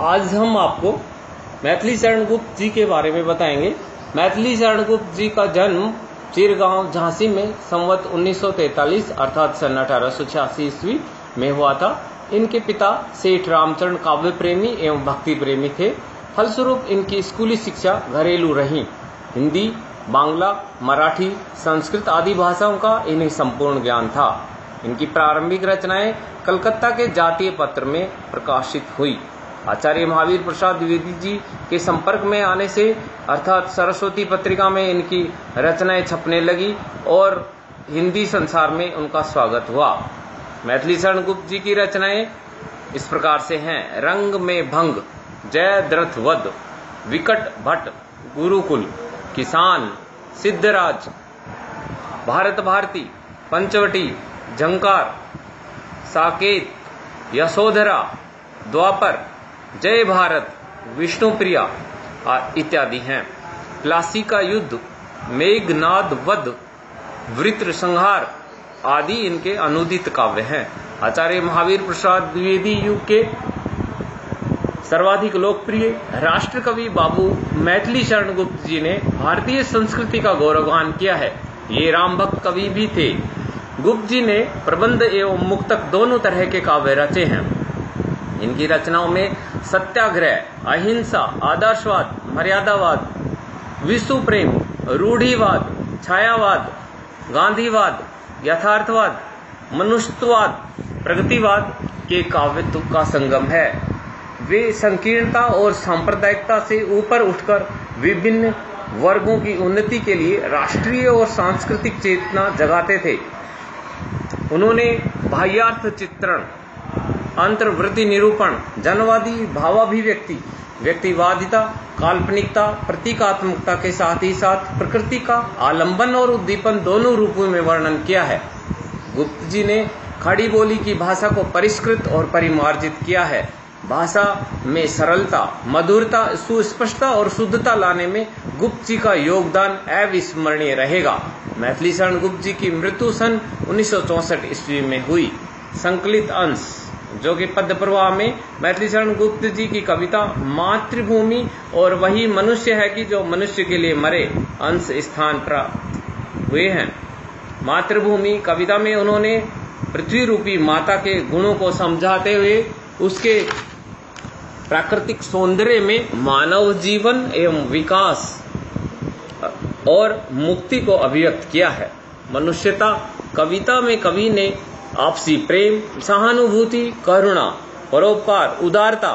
आज हम आपको मैथिली शरण गुप्त जी के बारे में बताएँगे। मैथिली शरण गुप्त जी का जन्म चिरगांव झांसी में संवत 1943 अर्थात सन अठारह सौ छियासी ईस्वी में हुआ था। इनके पिता सेठ रामचरण काव्य प्रेमी एवं भक्ति प्रेमी थे। फलस्वरूप इनकी स्कूली शिक्षा घरेलू रही। हिंदी, बांग्ला, मराठी, संस्कृत आदि भाषाओं का इन्हें संपूर्ण ज्ञान था। इनकी प्रारंभिक रचनाएँ कलकत्ता के जातीय पत्र में प्रकाशित हुई। आचार्य महावीर प्रसाद द्विवेदी जी के संपर्क में आने से, अर्थात सरस्वती पत्रिका में इनकी रचनाएँ छपने लगी और हिंदी संसार में उनका स्वागत हुआ। मैथिली शरण गुप्त जी की रचनाएँ इस प्रकार से हैं। रंग में भंग, जय द्रथ वध विकट भट्ट, गुरुकुल, किसान, सिद्धराज, भारत भारती, पंचवटी, झंकार, साकेत, यशोधरा, द्वापर जय भारत विष्णुप्रिया इत्यादि हैं। प्लासी का युद्ध, मेघनाद वध, वृत्र संहार आदि इनके अनुदित काव्य हैं। आचार्य महावीर प्रसाद द्विवेदी युग के सर्वाधिक लोकप्रिय राष्ट्र कवि बाबू मैथिली शरण गुप्त जी ने भारतीय संस्कृति का गौरवगान किया है। ये राम भक्त कवि भी थे। गुप्त जी ने प्रबंध एवं मुक्तक दोनों तरह के काव्य रचे हैं। इनकी रचनाओं में सत्याग्रह, अहिंसा, आदर्शवाद, मर्यादावाद, विश्व प्रेम, रूढ़ीवाद, छायावाद, गांधीवाद, यथार्थवाद, मनुष्यवाद, प्रगतिवाद के काव्यत्व का संगम है। वे संकीर्णता और सांप्रदायिकता से ऊपर उठकर विभिन्न वर्गों की उन्नति के लिए राष्ट्रीय और सांस्कृतिक चेतना जगाते थे। उन्होंने बाह्यार्थ चित्रण अंतर्वृत्ति निरूपण, जनवादी भावाभिव्यक्ति, व्यक्तिवादिता, काल्पनिकता, प्रतीकात्मकता के साथ ही साथ प्रकृति का आलंबन और उद्दीपन दोनों रूपों में वर्णन किया है। गुप्त जी ने खड़ी बोली की भाषा को परिष्कृत और परिमार्जित किया है। भाषा में सरलता, मधुरता, सुस्पष्टता और शुद्धता लाने में गुप्त जी का योगदान अविस्मरणीय रहेगा। मैथिली शरण गुप्त जी की मृत्यु सन उन्नीस ईस्वी में हुई। संकलित अंश। जो कि पद्य प्रवाह में मैथिली शरण गुप्त जी की कविता मातृभूमि और वही मनुष्य है कि जो मनुष्य के लिए मरे, अंश स्थान प्राप्त हुए हैं। मातृभूमि कविता में उन्होंने पृथ्वी रूपी माता के गुणों को समझाते हुए उसके प्राकृतिक सौंदर्य में मानव जीवन एवं विकास और मुक्ति को अभिव्यक्त किया है। मनुष्यता कविता में कवि ने आपसी प्रेम, सहानुभूति, करुणा, परोपकार, उदारता,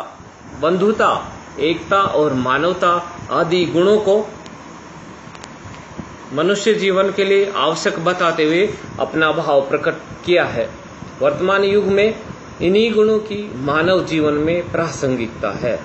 बंधुता, एकता और मानवता आदि गुणों को मनुष्य जीवन के लिए आवश्यक बताते हुए अपना भाव प्रकट किया है। वर्तमान युग में इन्हीं गुणों की मानव जीवन में प्रासंगिकता है।